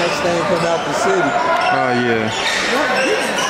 Next thing come out the city. Oh, yeah.